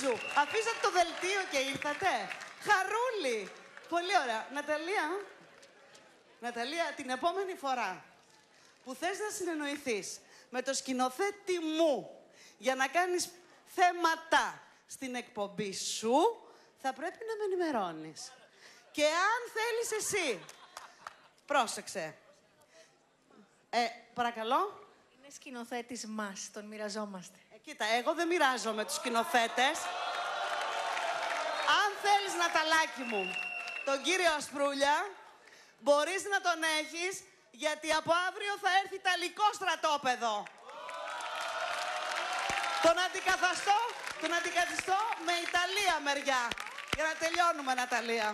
Μπίζου. Αφήσατε το δελτίο και ήρθατε. Χαρούλη. Πολύ ωραία. Ναταλία. Ναταλία, την επόμενη φορά που θες να συνεννοηθείς με το σκηνοθέτη μου για να κάνεις θέματα στην εκπομπή σου, θα πρέπει να με ενημερώνεις. Και αν θέλεις εσύ, πρόσεξε. Ε, παρακαλώ. Είναι σκηνοθέτης μας, τον μοιραζόμαστε. Ε, κοίτα, εγώ δεν μοιράζομαι τους σκηνοθέτες. Αν θέλεις, Ναταλάκι μου, τον κύριο Ασπρούλια, μπορείς να τον έχεις, γιατί από αύριο θα έρθει Ιταλικό στρατόπεδο. Τον αντικαθαστώ, τον αντικαθιστώ με Ιταλία μεριά. Για να τελειώνουμε, Ναταλία.